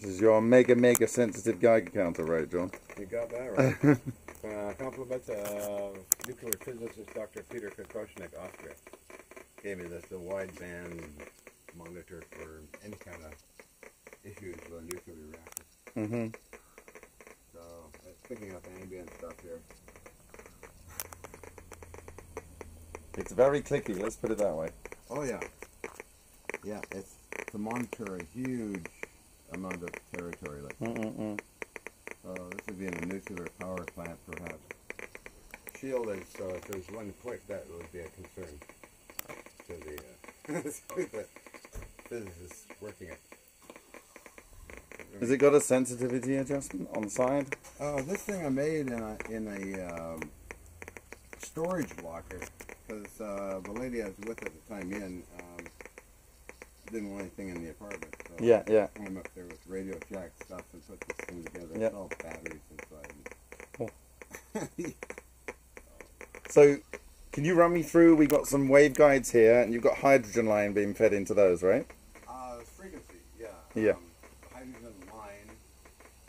This is your mega, mega sensitive Geiger counter, right, John? You got that right. uh, compliments uh, nuclear physicist Dr. Peter Kokoshnik, Austria. Gave me this the wideband monitor for any kind of issues with a nuclear reactor. Mm-hmm. So it's picking up ambient stuff here. It's very clicky, let's put it that way. Oh yeah, yeah. It's to monitor a huge amount of territory. Like so, this would be in a nuclear power plant, perhaps. Shielded, so if there's one click, that would be a concern to the, uh, the physicists working it. Has it got a sensitivity adjustment on the side? Uh, this thing I made in a, in a um, storage locker because uh, the lady I was with at the time in um, didn't want anything in the apartment. So Yeah, yeah. I came up there with Radio Shack stuff and put this thing together. Yep. It's all batteries inside. Cool. So, can you run me through? We've got some waveguides here, and you've got hydrogen line being fed into those, right? Uh, frequency, yeah. Yeah. Um, hydrogen line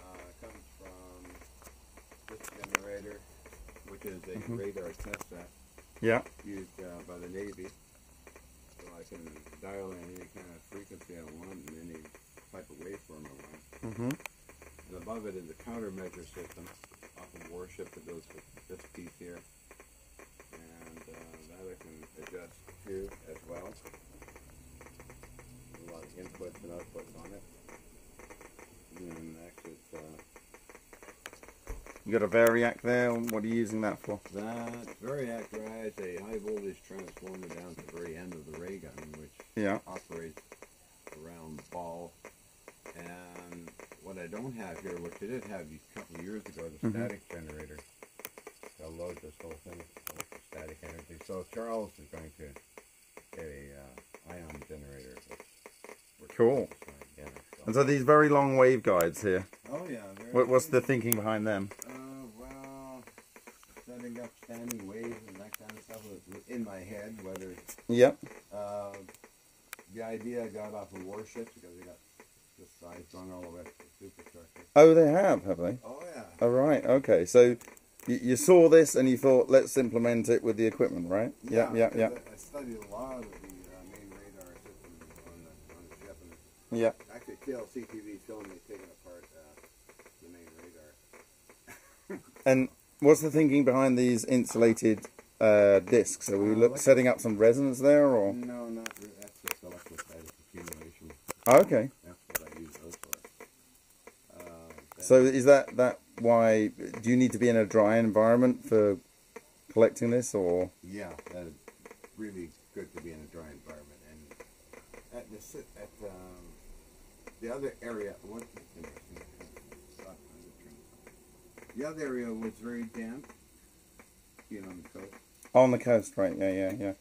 uh, comes from this generator, which is a Mm-hmm. radar test set. Yeah. used uh, by the Navy. Can dial in any kind of frequency I want and any type of waveform I want. Mm-hmm. And above it is a countermeasure system off a warship that goes with this piece here. And uh, that I can adjust to as well. A lot of inputs and outputs on it. And then next it's uh, You got a variac there. What are you using that for? that very accurate, a high voltage transformer down to the very end of the ray gun, which Yeah. operates around the ball. And what I don't have here, which I did have a couple of years ago, the Mhm. static generator. They'll load this whole thing with static energy. So Charles is going to get a uh, ion generator. Cool. so- And so these very long waveguides here. Oh yeah. What, what's the thinking behind them? Uh, well, setting up standing waves and that kind of stuff was in my head. Whether Yep. uh, the idea got off of warships because they got this size going all the way to the superstructure. Oh, they have, have they? Oh yeah. All right. Okay. So you, you saw this and you thought, let's implement it with the equipment, right? Yeah. Yeah. Yeah. I I studied a lot of the uh, main radar systems on the, on the ship, and Yeah. actually KLC TV filmed me taking apart uh, the main radar. And what's the thinking behind these insulated uh, discs? Are we look, setting up some resonance there, or? No, not really. That's just electrostatic accumulation. Oh, okay. That's what I use those for. Uh, So is that that why? Do you need to be in a dry environment for collecting this, or? Yeah, that is really good to be in a dry environment. And at the at um, the other area, what? The other area was very damp, being on the coast, On the coast, right? Yeah. Yeah. Yeah.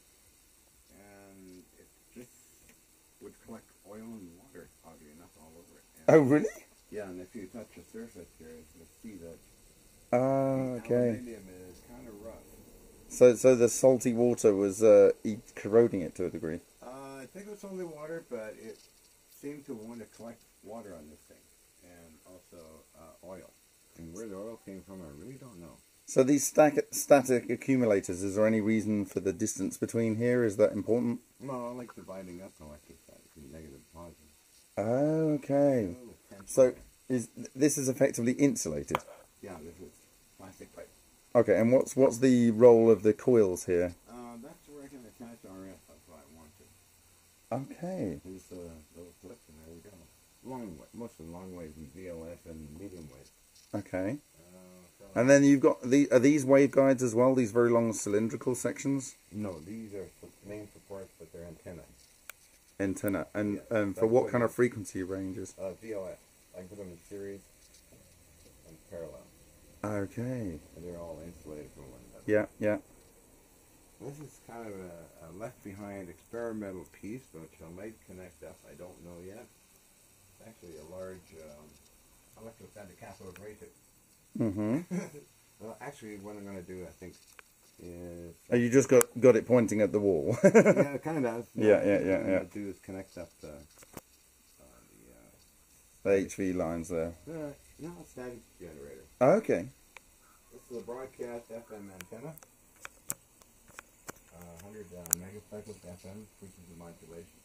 and it just would collect oil and water, oddly enough, all over it. And, Oh, really? Yeah, and if you touch the surface here, you'll see that Ah, the okay. is kind of rough. So, so the salty water was uh, corroding it to a degree. Uh, I think it was only water, but it seemed to want to collect water on this thing, and also uh, oil. And where the oil came from, I really don't know. So these static, static accumulators. Is there any reason for the distance between here? Is that important? No, I like dividing up I electrostatic and negative positive. Oh, okay. So- Is this is effectively insulated? yeah, this is plastic pipe. Okay. And what's what's the role of the coils here? Uh, that's where I can attach RF if I want to. Okay. There's the little clip, and there we go. Long way, mostly long waves and VLF and medium waves. Okay. And then you've got the are these waveguides as well? These very long cylindrical sections. no, these are the main supports, but they're antenna. Antenna. And Yeah, um, for what kind of frequency ranges? Uh, VLF. I can put them in series and parallel. Okay. And they're all insulated from one another. Yeah. Yeah. This is kind of a, a left behind experimental piece, which I might connect up. I don't know yet. It's actually a large um, electrostatic cathode ray. Mm-hmm. Well, actually, what I'm going to do, I think, is. Oh, you just got got it pointing at the wall. yeah, kind of. Yeah, yeah, yeah, What I'm yeah. going to do is connect up the. Uh, the uh, The HV lines there. Uh, no, static generator. Oh, okay. This is a broadcast FM antenna. Uh, 100 uh, megacycles FM frequency modulation.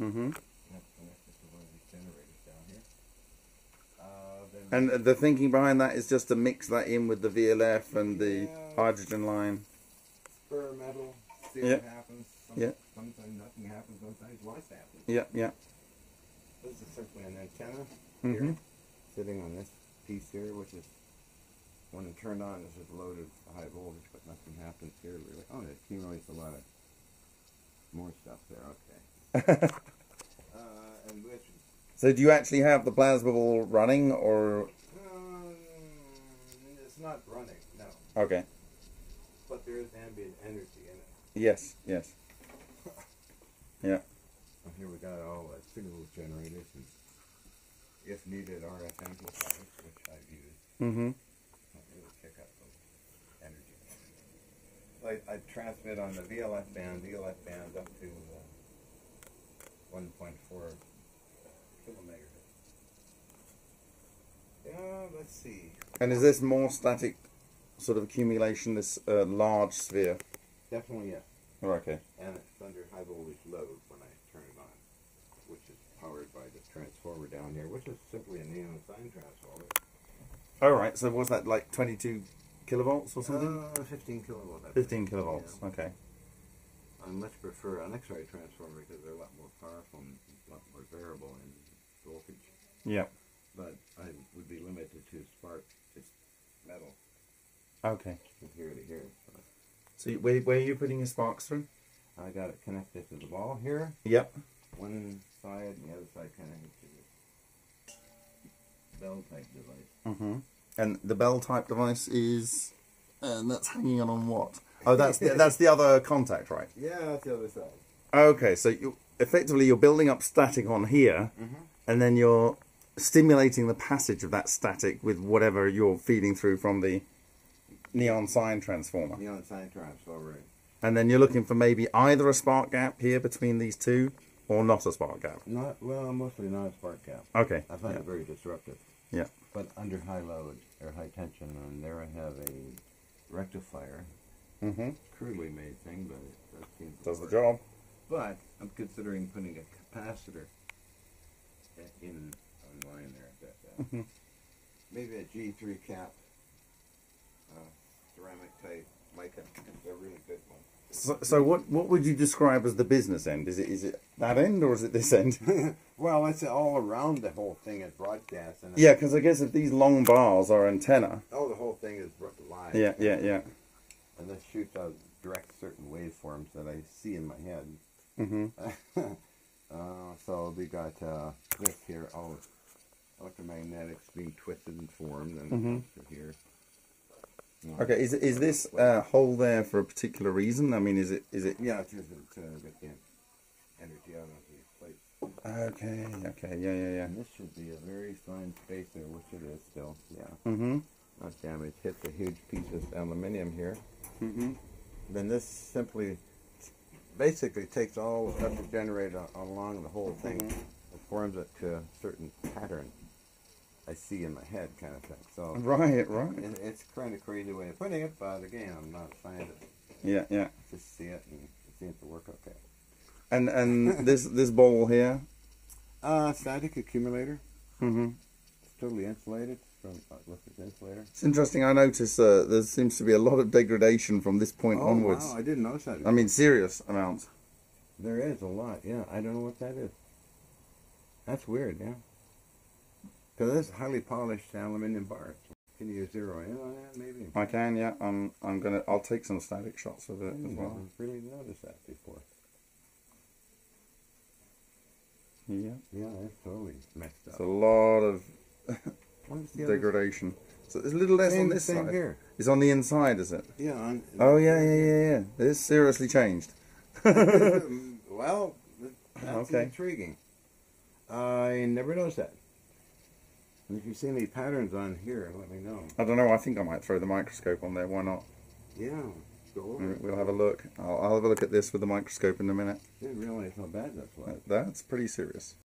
Mm-hmm. That's connected to one of these generators down here. Uh, then And the thinking behind that is just to mix that in with the VLF and the Yeah. hydrogen line. spur metal, see Yeah. what happens. Some, Yeah. Sometimes nothing happens, sometimes lots happen. Yeah, yeah. This is simply an antenna Mhm. here, sitting on this piece here, which is, when it turned on, this is loaded high voltage, but nothing happens here really. Oh, it accumulates a lot of more stuff there, okay. Uh, and which, So do you actually have the plasma ball running or um, it's not running, no, okay. but there is ambient energy in it. Yes, yes. Yeah. And here we got all the signal generators and if needed RF amplifiers, which I've used. Mm-hmm. Can't really pick up the energy. I, I transmit on the VLF band, VLF band up to uh, 1.4 Yeah, let's see. And is this more static sort of accumulation, this uh, large sphere? Definitely yes. Oh, okay. And it's under high voltage load when I turn it on, which is powered by the transformer down here, which is simply a neon sign transformer. All right. So what's that like 22 kilovolts or something? Uh, 15 kilovolts. 15 kilovolts. Yeah. Okay. I much prefer an X-ray transformer because they're a lot more powerful and a lot more variable in voltage. Yeah. But I would be limited to spark just metal Okay. from here to here. So So you- where, where are you putting your sparks through? I got it connected to the wall here, Yep. one side, and the other side connected to the bell type device. Mm-hmm. And the bell type device is, and that's hanging on on what? Oh, that's the, that's the other contact, right? Yeah, that's the other side. Okay, so you effectively you're building up static on here, Mhm. And then you're stimulating the passage of that static with whatever you're feeding through from the neon sign transformer, Neon sign transformer. and then you're looking for maybe either a spark gap here between these two, or not a spark gap. Not well, mostly not a spark gap. Okay. I find Yeah. it very disruptive. Yeah. But under high load or high tension, and there I have a rectifier, Mm-hmm. crudely made thing, but it does seem to Does the job. But I'm considering putting a capacitor in online there. Mhm. maybe a G3 cap, uh, ceramic type mica. It's a really good one. So, so what what would you describe as the business end? Is it is it that end or is it this end? well, it's all around the whole thing is broadcast. And yeah, because I guess if these long bars are antenna. Oh, the whole thing is live. Yeah, yeah, yeah. And this shoots out direct certain waveforms that I see in my head. Mm-hmm. uh, so we got uh, this here, oh, electromagnetics being twisted and formed, and Mhm. here. You Okay, is is this uh, hole there for a particular reason? I mean, is it is it? Yeah, it's just to get the energy out of these plates. Okay, okay, yeah, yeah, yeah. And this should be a very fine space there, which it is still. Yeah, Mm-hmm. not damaged. Hit the huge piece of aluminium here. Mm-hmm. Then this simply, basically takes all the stuff generated along the whole thing Mhm. and forms it to a certain pattern I see in my head kind of thing. So Right, right. it, it's kind of crazy way of putting it, but again, I'm not a scientist. Yeah, yeah. Just see it and it seems to work okay. And and this this bowl here. Uh, static accumulator. Mm-hmm. It's totally insulated from uh, with this insulator. It's interesting. I notice uh, there seems to be a lot of degradation from this point oh, onwards. wow, I didn't notice that. I mean, serious amounts. there is a lot. Yeah, I don't know what that is. That's weird. Yeah. Because this is highly polished aluminium bar. Can you zero in on that maybe? I can, yeah. I'm I'm gonna. I'll take some static shots of it I as well. really noticed that before. Yeah. Yeah, it's totally messed up. It's a lot of What's the other- degradation. So there's a little less Same- on this same side. here. It's on the inside, is it? Yeah. On, Oh yeah, yeah, yeah, yeah. It's seriously changed. well, that's Okay. intriguing. I never noticed that. And if you see any patterns on here, let me know. I don't know. I think I might throw the microscope on there. Why not? Yeah, go over. Mm, we'll have a look. I'll, I'll have a look at this with the microscope in a minute. Didn't realize how bad that was. That's pretty serious.